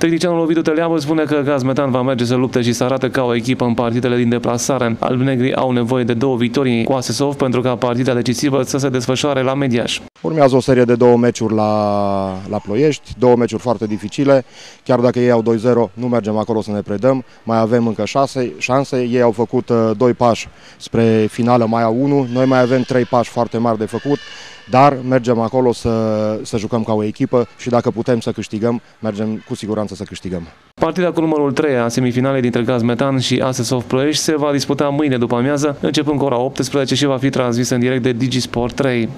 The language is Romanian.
Tehnicianul Ovidiu Teleabă spune că Gaz Metan va merge să lupte și să arate ca o echipă în partidele din deplasare. Albnegrii au nevoie de două victorii cu Asesov pentru ca partida decisivă să se desfășoare la Mediaș. Urmează o serie de două meciuri la, la Ploiești, două meciuri foarte dificile. Chiar dacă ei au 2-0, nu mergem acolo să ne predăm. Mai avem încă șase șanse. Ei au făcut uh, doi pași spre finală, mai au unul. Noi mai avem trei pași foarte mari de făcut, dar mergem acolo să, să jucăm ca o echipă și dacă putem să câștigăm, mergem cu siguranță să câștigăm. Partida cu numărul 3 a semifinalei dintre Gaz Metan și Asesov Ploiești se va disputa mâine după amiază, începând cu ora 18 și va fi transmisă în direct de Digisport 3.